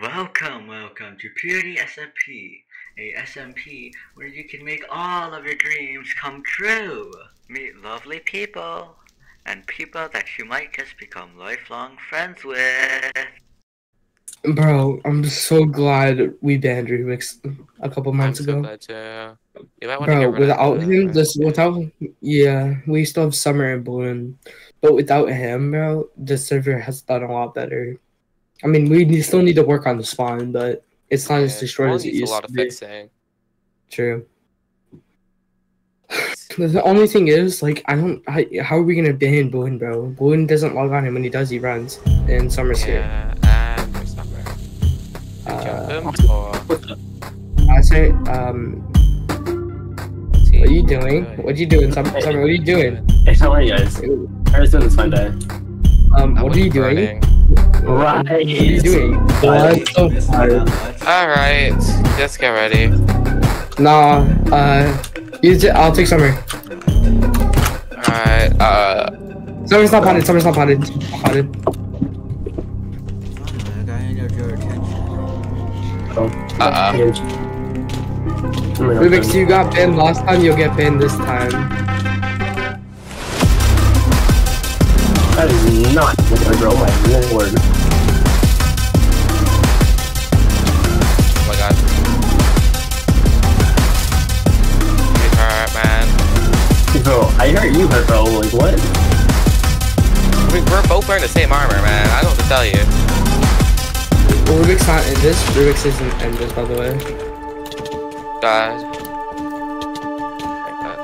Welcome, welcome to Purity SMP, a SMP where you can make all of your dreams come true. Meet lovely people, and people that you might just become lifelong friends with. Bro, I'm so glad we banned Rubicxz a couple I'm months so ago. glad too. You might want to Bro, without him, the- this without yeah, we still have Summer and Balloon, but without him, bro, the server has done a lot better. I mean, we still need to work on the spawn, but it's not as destroyed as it needs used a lot to of be. fixing. True. The only thing is, like, I don't. How, how are we gonna ban Balloon, bro? Balloon doesn't log on, and when he does, he runs. And Summer's here. Yeah, and Summer? Uh, you jump him or I say, um, what are you doing? doing? What are you doing, Summer? Summer, what are you doing? Hey, how are you guys? How are doing this Monday? Um, I what are you doing? burning. Right. What are you doing? What the fuck? Alright, just get ready. Nah, uh, use it. I'll take Summer. Alright, uh, Summer's not potted. Summer's not potted. Not potted. I need your attention. uh-uh. Rubicxz, you got banned last time. You'll get banned this time. That is not what I wrote my lord. I heard you hurt. Like, what? We, we're both wearing the same armor, man. I don't know what to tell you. Well, Rubicxz not in this. Rubicxz isn't in this, by the way. God. Like that.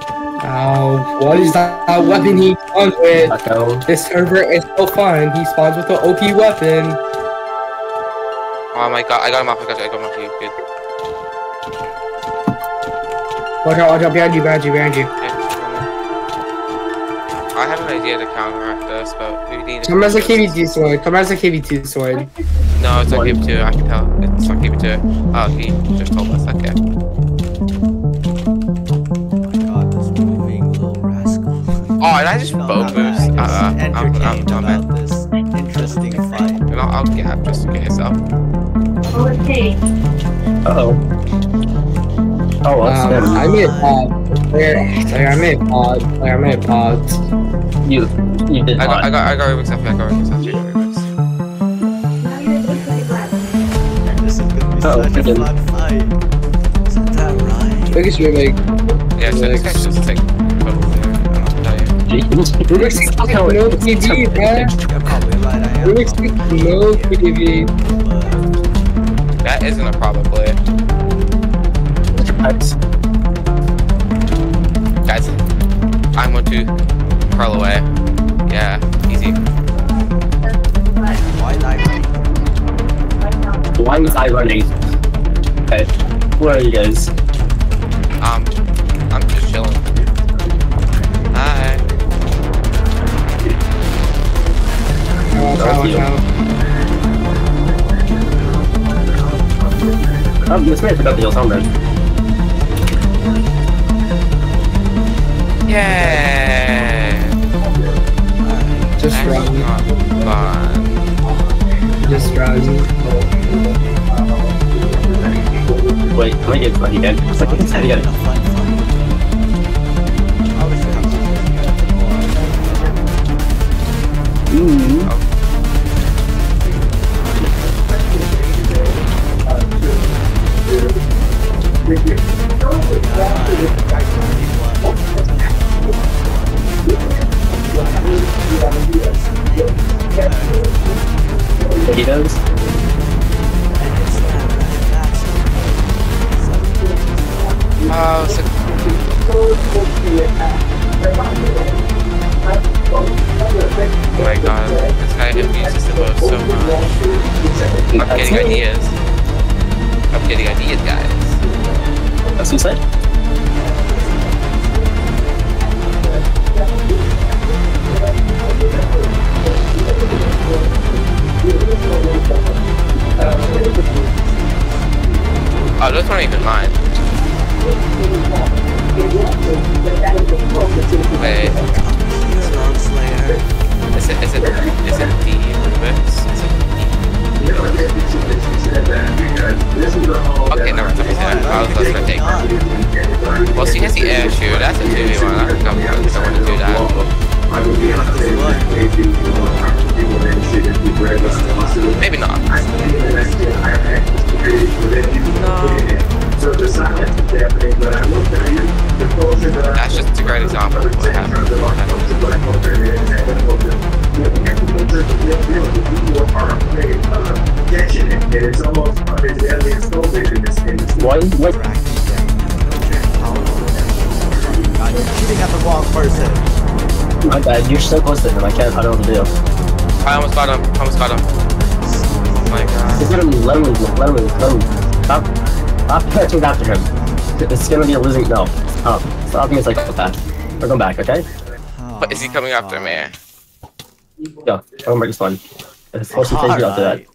Ow, what is that, that weapon he spawns with? Echo. This server is so fun. He spawns with the OP weapon. Oh my god, I got him off, I got, I got him off you. Good. Watch out, watch out, behind you, behind you, behind you. Yeah. I have an idea to counteract this, but we need Come as a KV2 sword. Come as a KV2 sword. No, it's not One. Game 2, I can tell. It's not Game 2. Oh, he just told us, okay. God, this moving little rascal. Oh, and I just No, phone I'm boost. Uh, I'm, I'm, entertained I'm, I'm, about this interesting fight. and I'll, I'll get just in case, so. Uh oh. Oh, what's Um, that? I made a pod. Player, player, I made a pod. Player, I made a pod. You, you did I got, I not. got, I got Rubicxz F, I got Rubicxz F, I got Rubicxz. This is gonna be Oh, such a freaking- fun fight. Isn't that right? Biggest Rubik. Yeah, so this guy's just like, total there, I don't know what to tell you. Rubicxz Look how no it- TV, bruh. You're probably right, I am. Rubicxz no TV. But That isn't a problem Pipes. Guys, I'm going to curl away. Yeah, easy. why not? Why was I running? Okay. Where are you guys? Um, I'm just chilling. Hi. Out, watch out. Oh, this man forgot the old sound Yay! Just That's run. not fun. Just run. Wait, let me get funny again. It's like, it's again. A fun fight. I Potatoes. Oh, so Oh my god, this guy abuses the boat so much. I'm getting ideas. I'm getting ideas, guys. That's what he said. Air shoe. That's a 2v1. I think I'm going to do. Maybe not. That's just a great example of what happened. It's almost shooting at the wrong person. My bad, you're so close to him, I can't, I don't know what to do. I almost got him. I Almost got him. Oh my god. Just let him, let him, let him, let him. Stop, stop catching after him. It's gonna be a losing, no. Stop, stop being a psychopath. We're going back, okay? What is he coming after me? Go, come back this one. It's supposed to take you after that.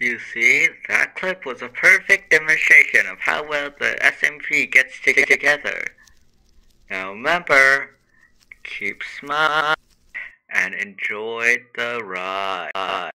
You see, that clip was a perfect demonstration of how well the SMP gets t- together. Now remember, keep smiling and enjoy the ride.